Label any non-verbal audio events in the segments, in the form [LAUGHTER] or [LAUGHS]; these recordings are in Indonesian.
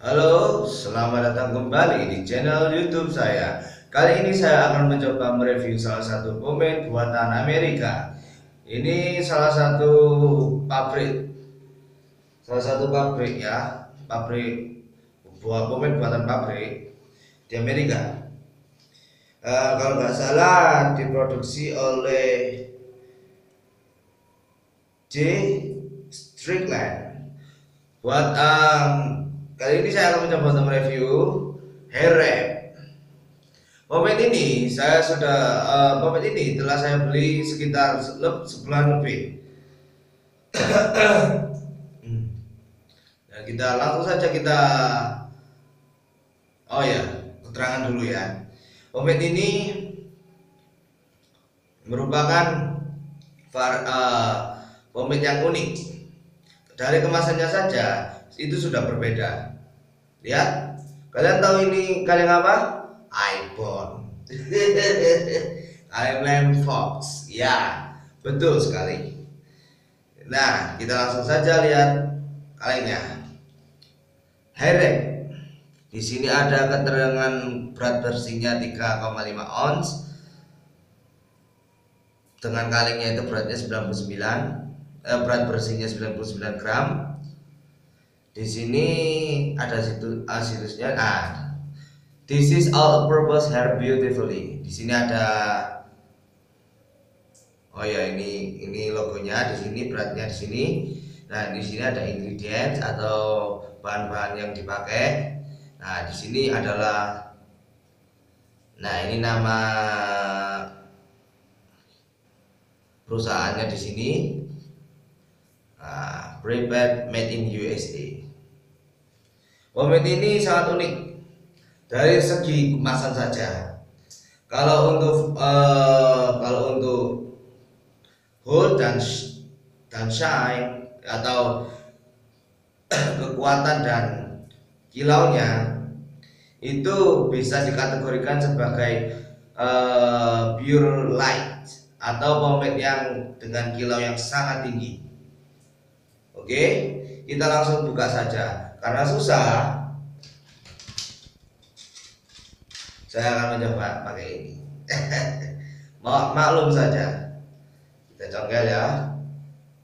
Halo, selamat datang kembali di channel YouTube saya. Kali ini saya akan mencoba mereview salah satu pomade buatan Amerika. Ini salah satu pabrik, salah satu pabrik ya, pabrik buah pomade buatan pabrik di Amerika. Uh, kalau nggak salah diproduksi oleh J. Strickland. Buat um, Kali ini saya akan mencoba untuk mereview hair wrap. Pomade ini saya sudah uh, ini telah saya beli sekitar sebulan lebih. [CLEARS THROAT] nah, kita langsung saja kita Oh ya, keterangan dulu ya. Pomade ini merupakan var, uh, yang unik. Dari kemasannya saja itu sudah berbeda. Lihat, kalian tahu ini kalian apa? iPhone. [LAUGHS] iPhone Fox. Ya, betul sekali. Nah, kita langsung saja lihat kalengnya. Herek. Di sini ada keterangan berat bersihnya 3,5 ons. Dengan kalengnya itu beratnya 99, eh, berat bersihnya 99 gram di sini ada situ uh, situsnya nah. This is all purpose hair beautifully. Di sini ada oh ya ini ini logonya di sini beratnya di sini. Nah di sini ada ingredients atau bahan-bahan yang dipakai. Nah di sini adalah nah ini nama perusahaannya di sini. Nah, prepared made in USA Pomade ini sangat unik dari segi kemasan saja. Kalau untuk uh, kalau untuk hold dan dan shine atau [CLEARS THROAT] kekuatan dan kilaunya itu bisa dikategorikan sebagai uh, pure light atau pomade yang dengan kilau yang sangat tinggi. Oke, kita langsung buka saja karena susah saya akan mencoba pakai ini. [LAUGHS] Maklum saja. Kita congkel ya.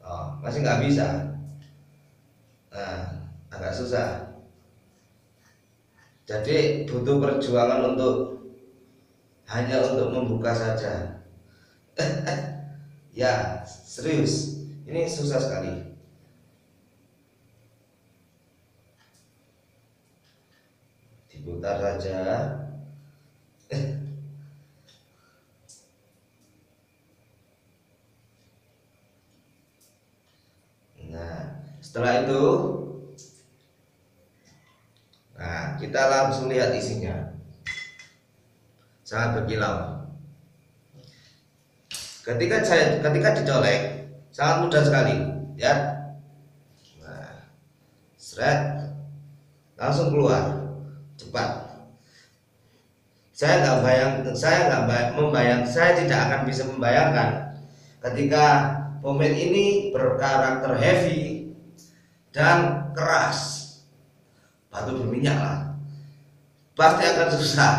Oh, masih nggak bisa. Nah agak susah. Jadi butuh perjuangan untuk hanya untuk membuka saja. [LAUGHS] Ya serius. Ini susah sekali diputar saja. Nah setelah itu nah kita langsung lihat isinya. Sangat berkilau. Ketika saya ketika dicolek sangat mudah sekali ya. Nah seret. Langsung keluar cepat. Saya nggak bayang saya nggak membayang saya tidak akan bisa membayangkan ketika pomade ini berkarakter heavy dan keras. Batu berminyak lah. Pasti akan susah.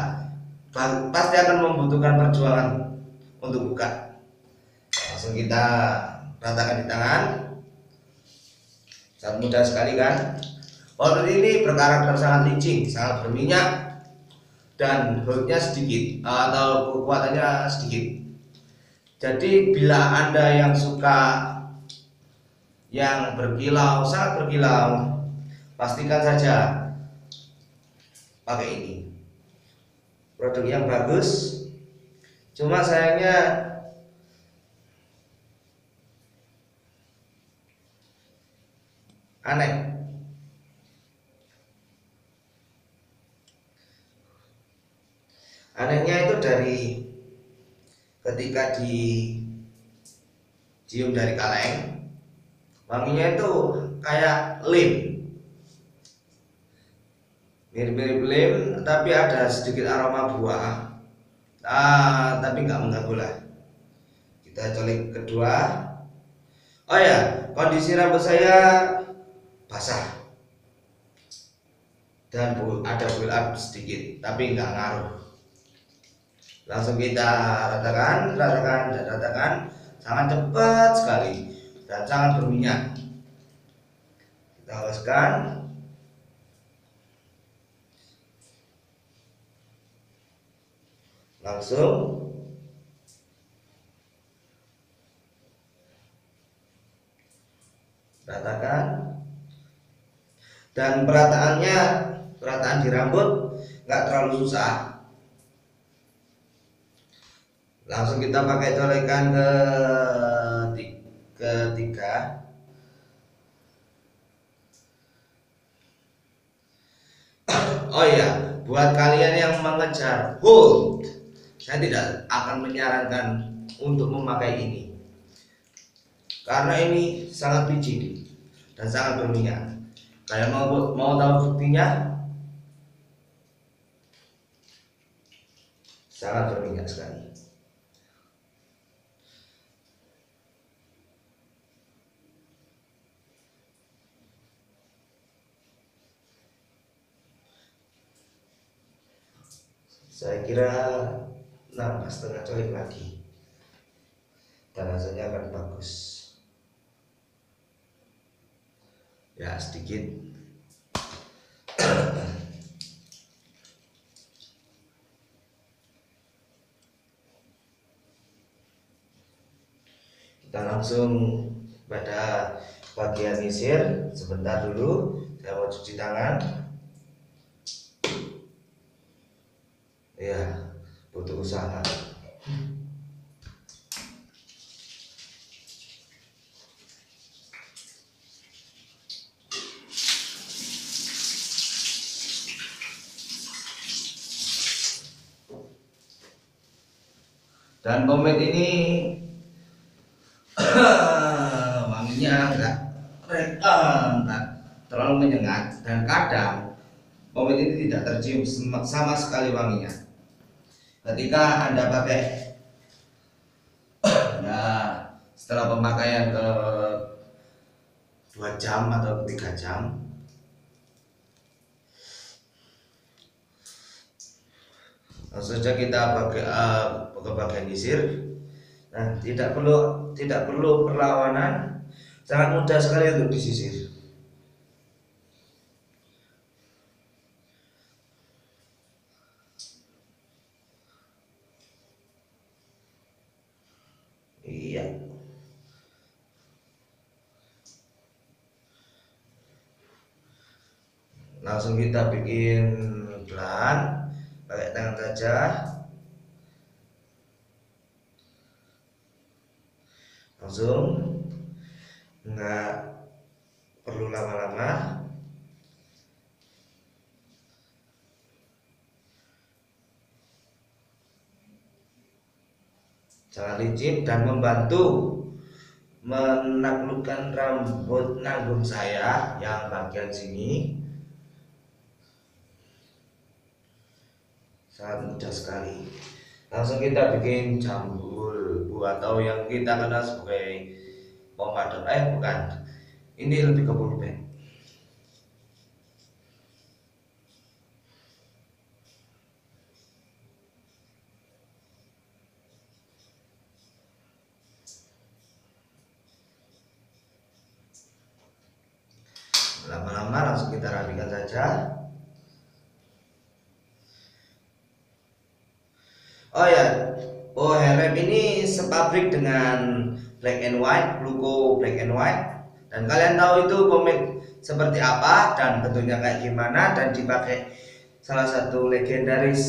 Pasti akan membutuhkan perjuangan untuk buka. Langsung kita ratakan di tangan. Sangat mudah sekali kan Powder ini berkarakter sangat licin, sangat berminyak dan holdnya sedikit atau kekuatannya sedikit. Jadi bila anda yang suka yang berkilau, sangat berkilau, pastikan saja pakai ini. Produk yang bagus, cuma sayangnya aneh anehnya itu dari ketika di cium dari kaleng wanginya itu kayak lem. Mirip-mirip lem tapi ada sedikit aroma buah. Ah tapi nggak mengganggu lah. Kita colek kedua. Oh ya kondisi rambut saya basah. Dan ada build up sedikit tapi nggak ngaruh langsung kita ratakan ratakan dan ratakan. Sangat cepat sekali dan sangat berminyak. Kita haluskan. Langsung. Ratakan. Dan perataannya perataan di rambut nggak terlalu susah langsung kita pakai colekan ke ketiga oh iya buat kalian yang mengejar hold saya tidak akan menyarankan untuk memakai ini. Karena ini sangat licin dan sangat berminyak. Kalian mau mau tahu buktinya? Sangat berminyak sekali saya kira colik lagi. Dan hasilnya akan bagus. Ya sedikit. Kita langsung pada bagian isir sebentar dulu. Saya mau cuci tangan. Ya butuh usaha dan pomade ini [COUGHS] wanginya enggak enggak terlalu menyengat. Dan kadang pomade ini tidak tercium sama sekali wanginya. Ketika anda pakai ya [COUGHS] setelah pemakaian ke dua jam atau tiga jam saja kita pakai uh, ke bagian isir nah tidak perlu tidak perlu perlawanan. Sangat mudah sekali untuk disisir. Iya. Langsung kita bikin pelan pakai tangan saja langsung nggak perlu lama-lama. Jangan licin dan membantu menaklukkan rambut nanggung saya yang bagian sini sangat mudah sekali. Langsung kita bikin jambul bu atau yang kita kenal sebagai pomadon eh bukan. Ini lebih ke pulpen. Lama-lama langsung kita rapikan saja Oh ya, oh Herep ini sepabrik dengan black and white, Bluko black and white. Dan kalian tahu itu komik seperti apa dan bentuknya kayak gimana dan dipakai salah satu legendaris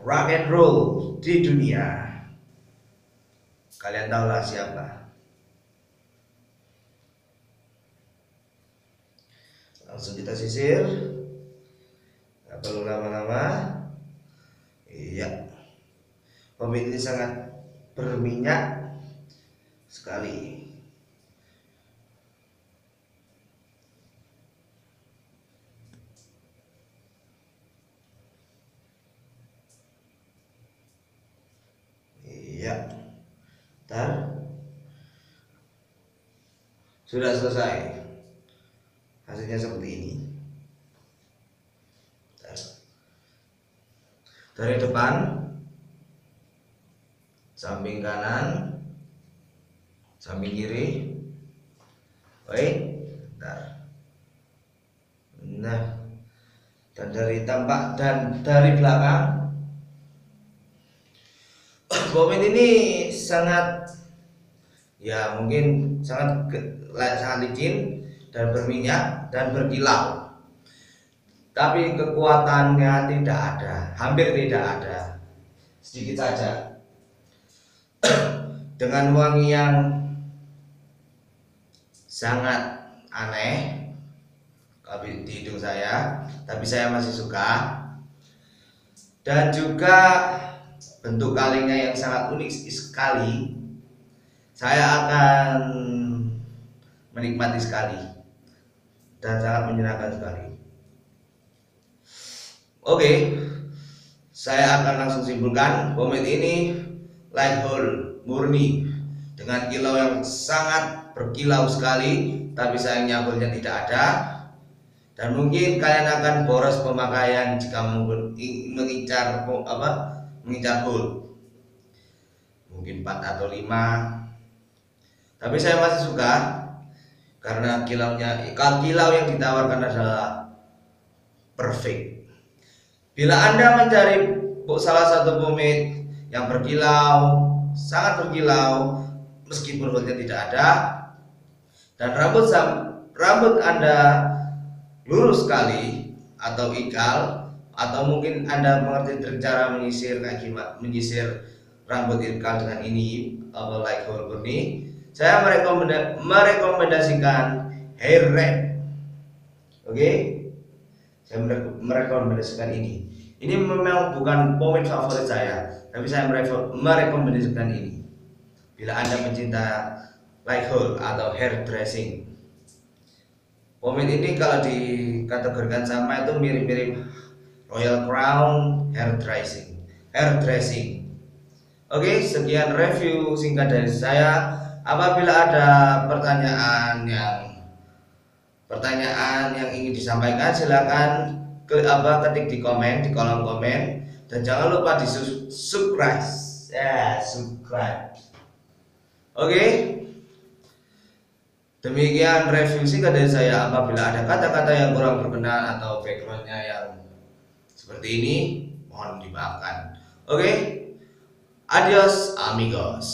rock and roll di dunia. Kalian tahu lah siapa. Langsung kita sisir. Gak perlu lama-lama. Iya mobil ini sangat kan berminyak sekali. Iya. Dan sudah selesai hasilnya seperti ini. Dari depan samping kanan samping kiri. Baik bentar. Nah dan dari tampak dan dari belakang. [COUGHS] Bomen ini sangat ya mungkin sangat sangat licin dan berminyak dan berkilau. Tapi kekuatannya tidak ada hampir tidak ada. Sedikit saja dengan wangi yang sangat aneh di hidung saya tapi saya masih suka. Dan juga bentuk kalengnya yang sangat unik sekali saya akan menikmati sekali dan sangat menyenangkan sekali. Oke saya akan langsung simpulkan komet ini light hole murni dengan kilau yang sangat berkilau sekali tapi sayangnya holnya tidak ada. Dan mungkin kalian akan boros pemakaian jika mengincar apa? Mengincar hole mungkin 4 atau 5 tapi saya masih suka karena kilaunya kilau yang ditawarkan adalah perfect. Bila anda mencari salah satu pomade yang berkilau sangat berkilau meskipun hoodnya tidak ada. Dan rambut rambut anda lurus sekali atau ikal atau mungkin anda mengerti cara menyisir kayak menyisir rambut ikal dengan ini atau like ini saya merekomenda merekomendasikan hair wrap. Oke? Okay? saya merekomendasikan ini ini memang bukan pomade favorit saya tapi saya merekomendasikan ini. Bila anda mencinta light hole atau hair dressing pomade ini kalau dikategorikan sama itu mirip-mirip royal crown hair dressing hair dressing. Oke sekian review singkat dari saya. Apabila ada pertanyaan yang pertanyaan yang ingin disampaikan silakan ke apa ketik di komen di kolom komen. Dan jangan lupa di subscribe. Ya subscribe. Oke. Okay? demikian review singkat dari saya. Apabila ada kata-kata yang kurang berkenan atau backgroundnya yang seperti ini mohon dimaafkan. Oke. Okay? adios amigos